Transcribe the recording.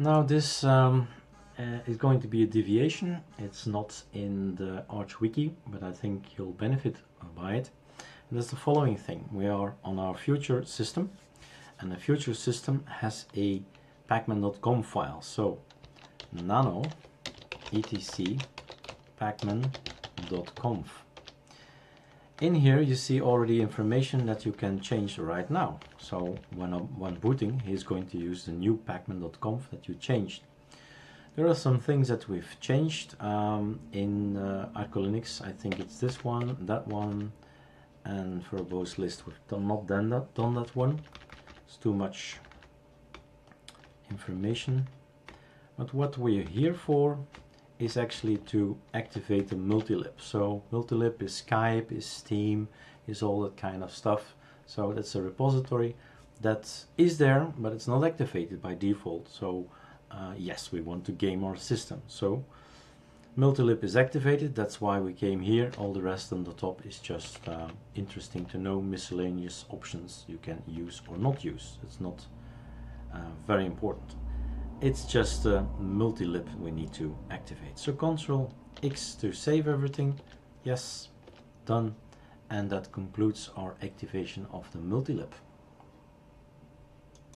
Now this um, uh, is going to be a deviation. It's not in the Arch Wiki, but I think you'll benefit by it. And that's the following thing. We are on our future system, and the future system has a pacman.conf file. So nano etc pacman.conf. In here you see already information that you can change right now. So when, when booting he's going to use the new pacman.conf that you changed. There are some things that we've changed um, in uh, ArcoLinux. I think it's this one, that one, and for verbose list we've done, not done that, done that one. It's too much information. But what we're here for is actually to activate the multilib. So multilib is Skype, is Steam, is all that kind of stuff. So that's a repository that is there, but it's not activated by default. So uh, yes, we want to game our system. So multilib is activated, that's why we came here. All the rest on the top is just uh, interesting to know miscellaneous options you can use or not use. It's not uh, very important. It's just a multilib we need to activate. So Control X to save everything. Yes, done. And that concludes our activation of the multilib.